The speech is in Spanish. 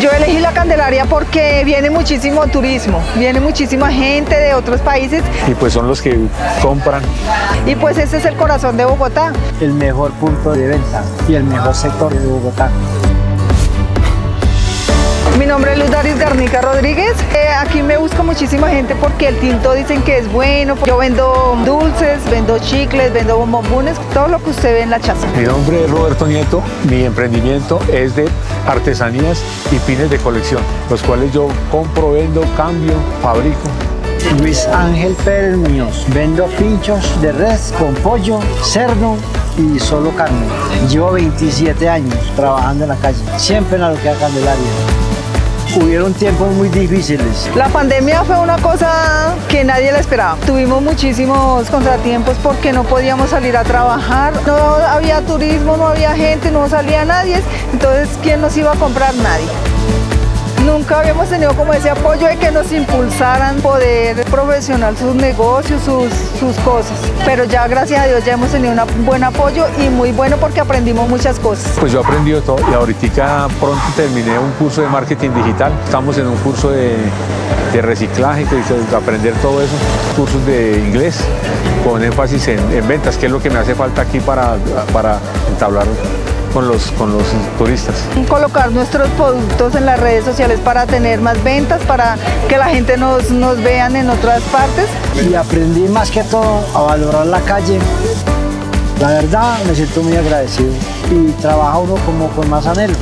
Yo elegí la Candelaria porque viene muchísimo turismo, viene muchísima gente de otros países Y pues son los que compran. y pues este es el corazón de Bogotá. el mejor punto de venta y el mejor sector de Bogotá. Mi nombre es Luz Daris Garnica Rodríguez. Eh, aquí me busca muchísima gente porque el tinto dicen que es bueno. Yo vendo dulces, vendo chicles, vendo bombones, todo lo que usted ve en la chaza. Mi nombre es Roberto Nieto, mi emprendimiento es de artesanías y pines de colección, los cuales yo compro, vendo, cambio, fabrico. Luis Ángel Pérez Muñoz. Vendo pinchos de res con pollo, cerdo y solo carne. Llevo 27 años trabajando en la calle, siempre en la localidad Candelaria. Hubieron tiempos muy difíciles. La pandemia fue una cosa que nadie la esperaba. Tuvimos muchísimos contratiempos porque no podíamos salir a trabajar, no había turismo, no había gente, no salía nadie. Entonces, ¿quién nos iba a comprar? Nadie. Nunca habíamos tenido como ese apoyo de que nos impulsaran poder profesional sus negocios, sus, sus cosas. Pero ya gracias a Dios ya hemos tenido un buen apoyo y muy bueno porque aprendimos muchas cosas. Pues yo he aprendido todo y ahorita pronto terminé un curso de marketing digital. Estamos en un curso de, de reciclaje, aprender todo eso, cursos de inglés con énfasis en, en ventas, que es lo que me hace falta aquí para, para entablar con los, con los turistas. Colocar nuestros productos en las redes sociales para tener más ventas, para que la gente nos, nos vean en otras partes. Y aprendí más que todo a valorar la calle. La verdad me siento muy agradecido y trabaja uno como con más anhelo.